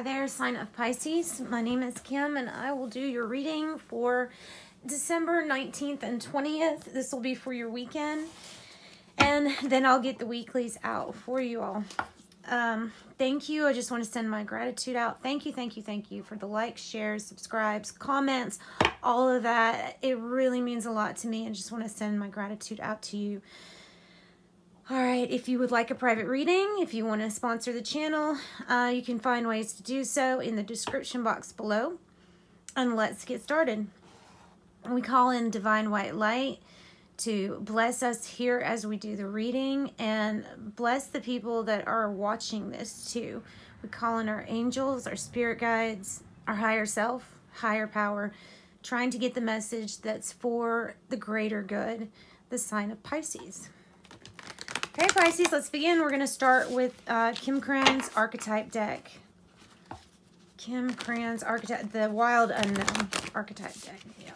Hi there, sign of Pisces. My name is Kim, and I will do your reading for December 19th and 20th. This will be for your weekend, and then I'll get the weeklies out for you all. Um, thank you. I just want to send my gratitude out. Thank you, thank you, thank you for the likes, shares, subscribes, comments, all of that. It really means a lot to me, I just want to send my gratitude out to you. All right, if you would like a private reading, if you want to sponsor the channel, uh, you can find ways to do so in the description box below. And let's get started. We call in Divine White Light to bless us here as we do the reading and bless the people that are watching this too. We call in our angels, our spirit guides, our higher self, higher power, trying to get the message that's for the greater good, the sign of Pisces. Okay, Pisces, let's begin. We're going to start with uh, Kim Krans Archetype deck. Kim Krans Archetype, the Wild Unknown Archetype deck. Yeah.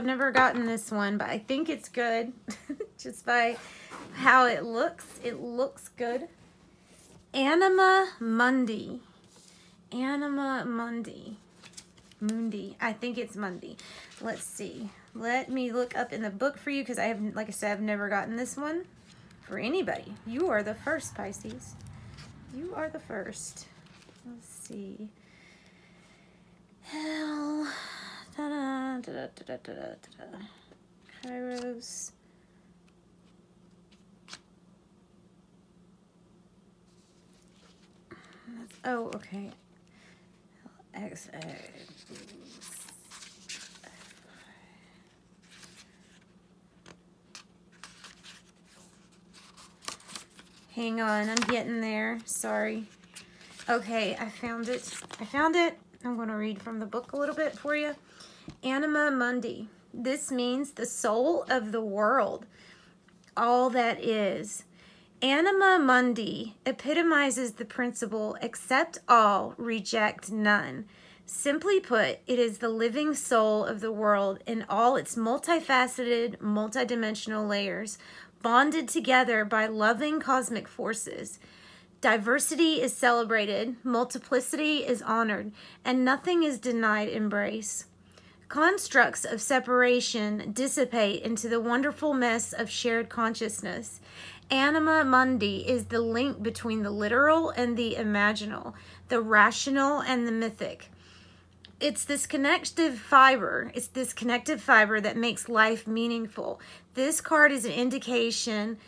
I've never gotten this one, but I think it's good. Just by how it looks. It looks good. Anima Mundi. Anima Mundi. Mundi. I think it's Mundi. Let's see. Let me look up in the book for you because I have, like I said, I've never gotten this one for anybody. You are the first, Pisces. You are the first. Let's see. Hell. Da -da, da -da, da -da, da -da, Kairos. oh, okay. Hang on, I'm getting there. Sorry. Okay, I found it. I found it. I'm going to read from the book a little bit for you. Anima Mundi. This means the soul of the world, all that is. Anima Mundi epitomizes the principle accept all, reject none. Simply put, it is the living soul of the world in all its multifaceted, multidimensional layers, bonded together by loving cosmic forces. Diversity is celebrated, multiplicity is honored, and nothing is denied embrace. Constructs of separation dissipate into the wonderful mess of shared consciousness. Anima mundi is the link between the literal and the imaginal, the rational and the mythic. It's this connective fiber, it's this connective fiber that makes life meaningful. This card is an indication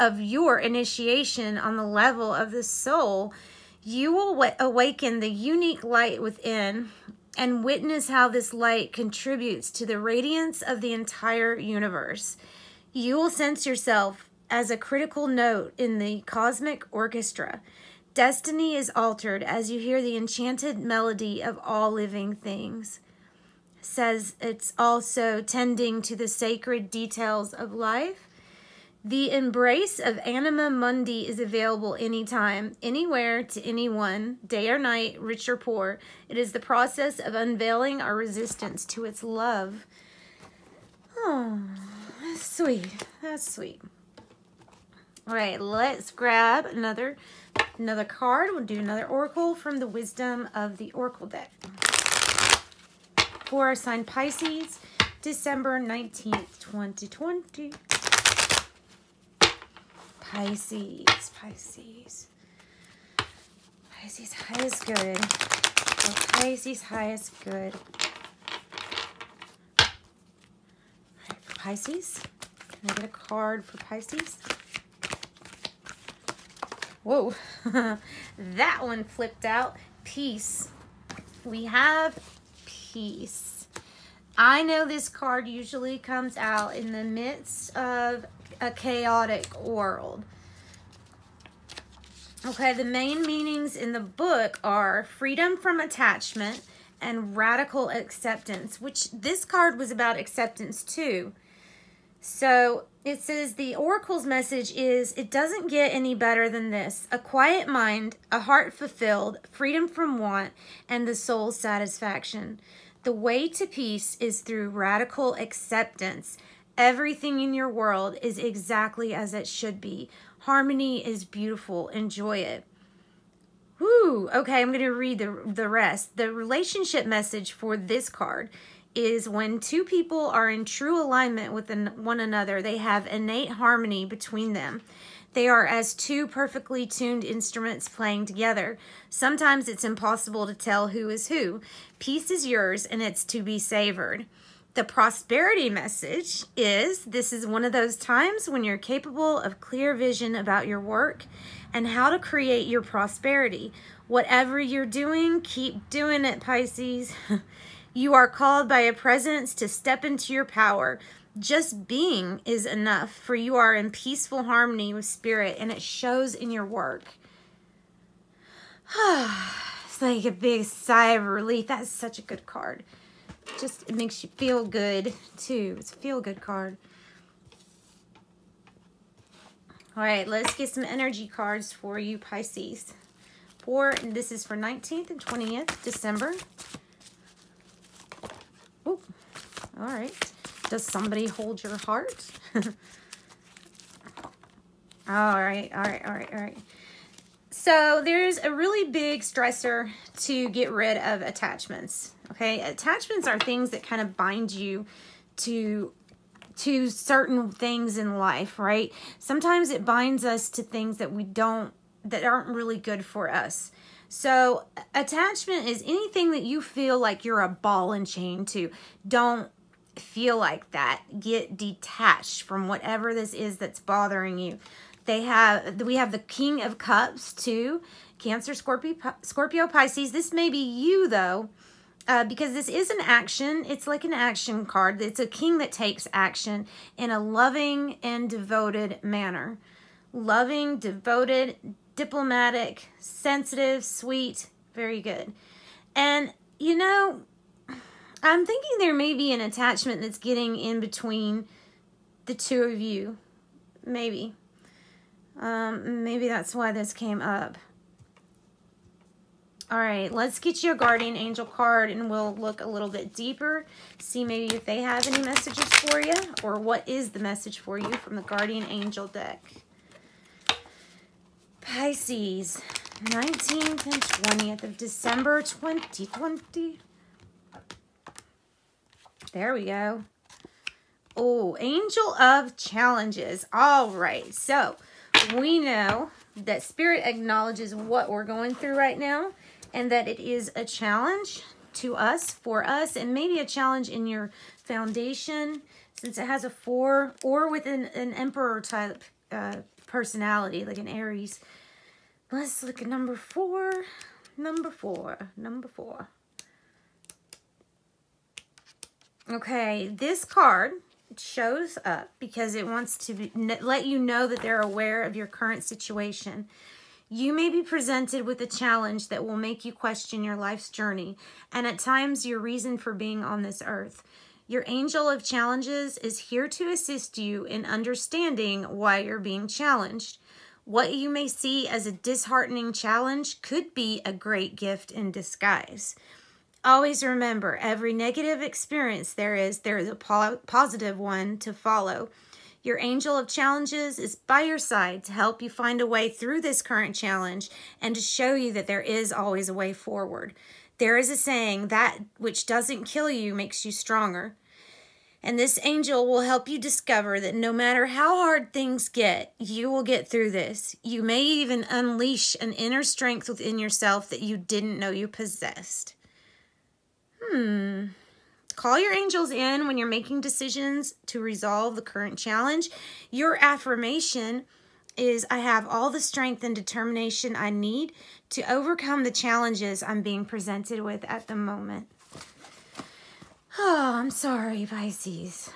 of your initiation on the level of the soul. You will awaken the unique light within and witness how this light contributes to the radiance of the entire universe. You will sense yourself as a critical note in the cosmic orchestra. Destiny is altered as you hear the enchanted melody of all living things. Says it's also tending to the sacred details of life the embrace of Anima Mundi is available anytime, anywhere, to anyone, day or night, rich or poor. It is the process of unveiling our resistance to its love. Oh, that's sweet. That's sweet. All right, let's grab another another card. We'll do another oracle from the wisdom of the oracle deck. For our sign Pisces, December 19th, 2020. Pisces, Pisces. Pisces high is good. Oh, Pisces high is good. All right, for Pisces, can I get a card for Pisces? Whoa, that one flipped out. Peace. We have peace. I know this card usually comes out in the midst of a chaotic world. Okay, the main meanings in the book are freedom from attachment and radical acceptance, which this card was about acceptance too. So it says the oracle's message is it doesn't get any better than this a quiet mind, a heart fulfilled, freedom from want, and the soul's satisfaction. The way to peace is through radical acceptance. Everything in your world is exactly as it should be. Harmony is beautiful. Enjoy it. Whoo, okay, I'm going to read the, the rest. The relationship message for this card is when two people are in true alignment with one another, they have innate harmony between them. They are as two perfectly tuned instruments playing together. Sometimes it's impossible to tell who is who. Peace is yours and it's to be savored. The prosperity message is this is one of those times when you're capable of clear vision about your work and how to create your prosperity. Whatever you're doing, keep doing it, Pisces. you are called by a presence to step into your power. Just being is enough, for you are in peaceful harmony with spirit, and it shows in your work. it's like a big sigh of relief. That's such a good card. Just it makes you feel good, too. It's a feel-good card. All right, let's get some energy cards for you, Pisces. For this is for 19th and 20th December. Oh, all right. Does somebody hold your heart? all right, all right, all right, all right. So there's a really big stressor to get rid of attachments. Okay, attachments are things that kind of bind you to to certain things in life, right? Sometimes it binds us to things that we don't, that aren't really good for us. So attachment is anything that you feel like you're a ball and chain to. Don't feel like that. Get detached from whatever this is that's bothering you. They have, we have the King of Cups too. Cancer, Scorpio, Scorpio, Pisces. This may be you though uh, because this is an action. It's like an action card. It's a king that takes action in a loving and devoted manner. Loving, devoted, diplomatic, sensitive, sweet, very good. And, you know, I'm thinking there may be an attachment that's getting in between the two of you. Maybe. Um, maybe that's why this came up. All right, let's get you a guardian angel card and we'll look a little bit deeper, see maybe if they have any messages for you or what is the message for you from the guardian angel deck. Pisces, 19th and 20th of December 2020. There we go. Oh, angel of challenges. All right, so we know that spirit acknowledges what we're going through right now and that it is a challenge to us, for us, and maybe a challenge in your foundation since it has a four or with an, an emperor type uh, personality, like an Aries. Let's look at number four. Number four. Number four. Okay, this card shows up because it wants to be, let you know that they're aware of your current situation. You may be presented with a challenge that will make you question your life's journey and at times your reason for being on this earth. Your angel of challenges is here to assist you in understanding why you're being challenged. What you may see as a disheartening challenge could be a great gift in disguise. Always remember, every negative experience there is, there is a po positive one to follow. Your angel of challenges is by your side to help you find a way through this current challenge and to show you that there is always a way forward. There is a saying, that which doesn't kill you makes you stronger. And this angel will help you discover that no matter how hard things get, you will get through this. You may even unleash an inner strength within yourself that you didn't know you possessed. Hmm. Call your angels in when you're making decisions to resolve the current challenge. Your affirmation is I have all the strength and determination I need to overcome the challenges I'm being presented with at the moment. Oh, I'm sorry, Pisces.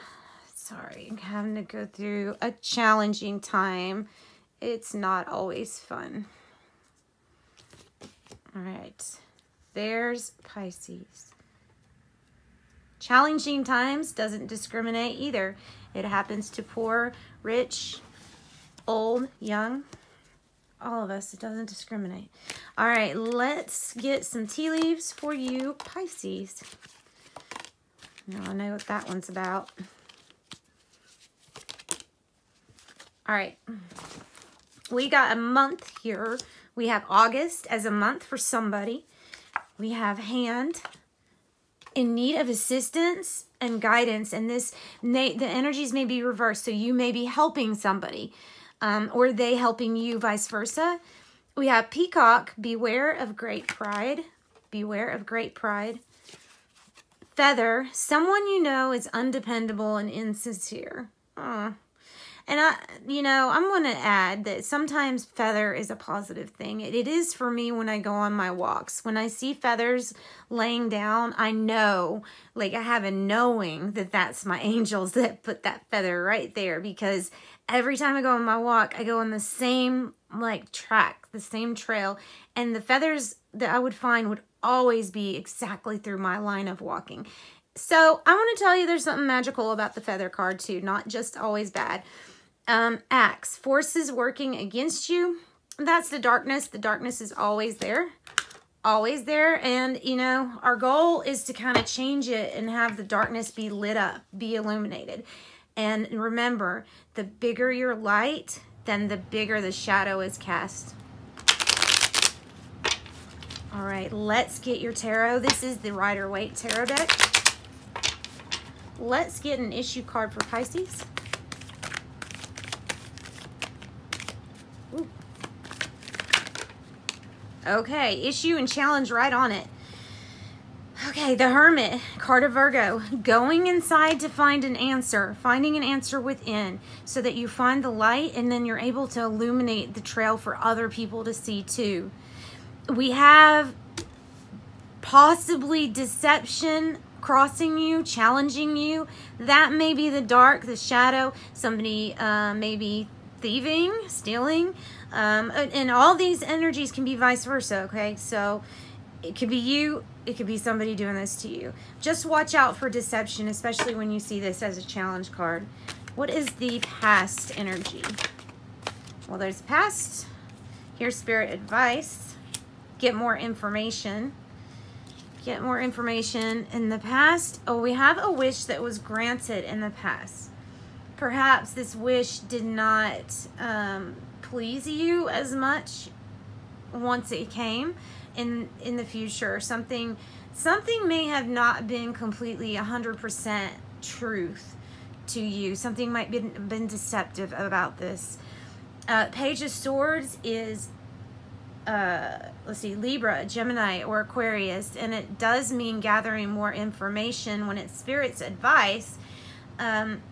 Sorry, I'm having to go through a challenging time. It's not always fun. All right, there's Pisces. Challenging times doesn't discriminate either. It happens to poor, rich, old, young, all of us. It doesn't discriminate. All right, let's get some tea leaves for you Pisces. Now I know what that one's about. All right. We got a month here. We have August as a month for somebody. We have hand in need of assistance and guidance. And this, the energies may be reversed. So you may be helping somebody um, or they helping you, vice versa. We have Peacock, beware of great pride. Beware of great pride. Feather, someone you know is undependable and insincere. Oh, and I, you know, I'm going to add that sometimes feather is a positive thing. It, it is for me when I go on my walks. When I see feathers laying down, I know, like I have a knowing that that's my angels that put that feather right there because every time I go on my walk, I go on the same like track, the same trail, and the feathers that I would find would always be exactly through my line of walking. So I want to tell you there's something magical about the feather card too, not just always bad. Um, Axe, forces working against you. That's the darkness. The darkness is always there. Always there. And, you know, our goal is to kind of change it and have the darkness be lit up, be illuminated. And remember, the bigger your light, then the bigger the shadow is cast. All right, let's get your tarot. This is the Rider Waite Tarot deck. Let's get an issue card for Pisces. Okay, issue and challenge right on it. Okay, the Hermit, card of Virgo, going inside to find an answer, finding an answer within so that you find the light and then you're able to illuminate the trail for other people to see too. We have possibly deception crossing you, challenging you. That may be the dark, the shadow, somebody uh, maybe thieving, stealing, um, and all these energies can be vice versa, okay? So it could be you, it could be somebody doing this to you. Just watch out for deception, especially when you see this as a challenge card. What is the past energy? Well, there's past. Here's spirit advice. Get more information. Get more information in the past. Oh, we have a wish that was granted in the past perhaps this wish did not um, please you as much once it came in in the future. Something something may have not been completely 100% truth to you. Something might be been deceptive about this. Uh, page of swords is uh, let's see libra gemini or aquarius and it does mean gathering more information when it's spirit's advice. Um,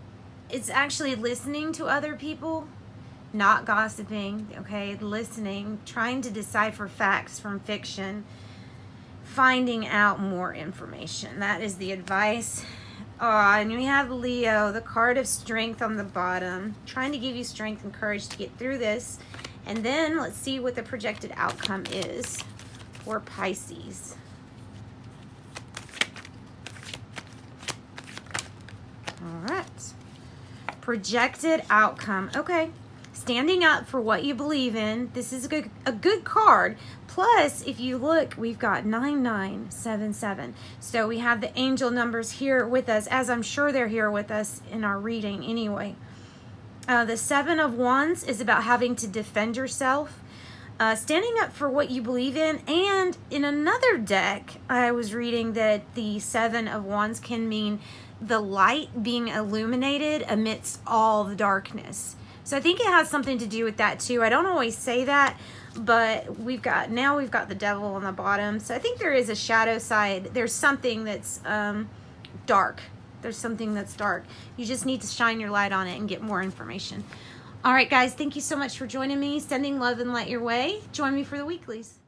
it's actually listening to other people, not gossiping, okay? Listening, trying to decipher facts from fiction, finding out more information. That is the advice. Oh, and we have Leo, the card of strength on the bottom, trying to give you strength and courage to get through this. And then let's see what the projected outcome is for Pisces. All right. Projected outcome. Okay. Standing up for what you believe in. This is a good, a good card. Plus, if you look, we've got 9977. So we have the angel numbers here with us, as I'm sure they're here with us in our reading anyway. Uh, the Seven of Wands is about having to defend yourself. Uh, standing up for what you believe in. And in another deck, I was reading that the Seven of Wands can mean the light being illuminated amidst all the darkness. So I think it has something to do with that too. I don't always say that, but we've got, now we've got the devil on the bottom. So I think there is a shadow side. There's something that's um, dark. There's something that's dark. You just need to shine your light on it and get more information. All right, guys, thank you so much for joining me. Sending love and light your way. Join me for the weeklies.